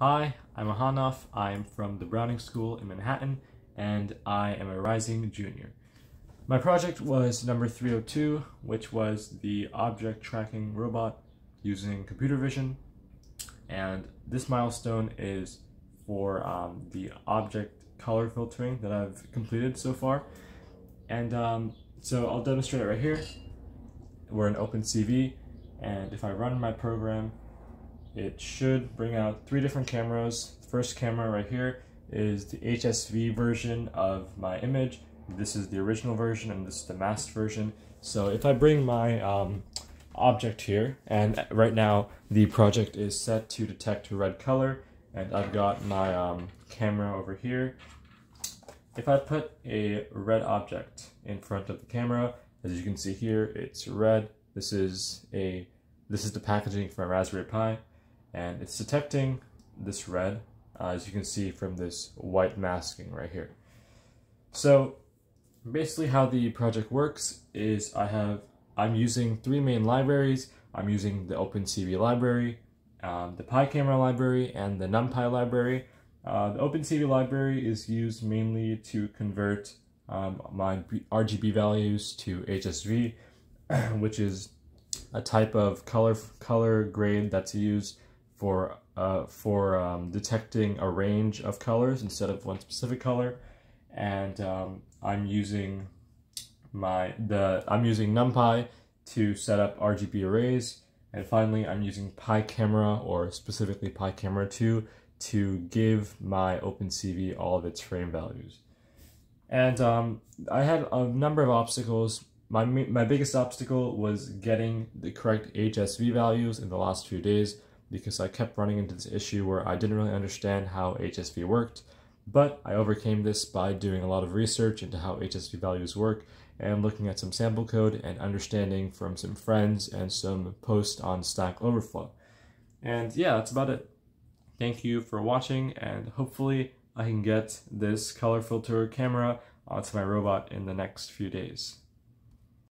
Hi, I'm Ahanaf. I'm from the Browning School in Manhattan, and I am a rising junior. My project was number 302, which was the object tracking robot using computer vision. And this milestone is for um, the object color filtering that I've completed so far. And um, so I'll demonstrate it right here. We're in OpenCV, and if I run my program, it should bring out three different cameras. First camera right here is the HSV version of my image. This is the original version and this is the masked version. So if I bring my um, object here, and right now the project is set to detect red color, and I've got my um, camera over here. If I put a red object in front of the camera, as you can see here, it's red. This is a this is the packaging for a Raspberry Pi and it's detecting this red uh, as you can see from this white masking right here. So basically how the project works is I have I'm using three main libraries. I'm using the OpenCV library, um, the Picamera library, and the NumPy library. Uh, the OpenCV library is used mainly to convert um, my RGB values to HSV, which is a type of color color grade that's used for uh, for um, detecting a range of colors instead of one specific color, and um, I'm using my the I'm using NumPy to set up RGB arrays, and finally I'm using Picamera or specifically Picamera 2 to give my OpenCV all of its frame values. And um, I had a number of obstacles. My, my biggest obstacle was getting the correct HSV values in the last few days because I kept running into this issue where I didn't really understand how HSV worked, but I overcame this by doing a lot of research into how HSV values work and looking at some sample code and understanding from some friends and some posts on Stack Overflow. And yeah, that's about it. Thank you for watching and hopefully I can get this color filter camera onto my robot in the next few days.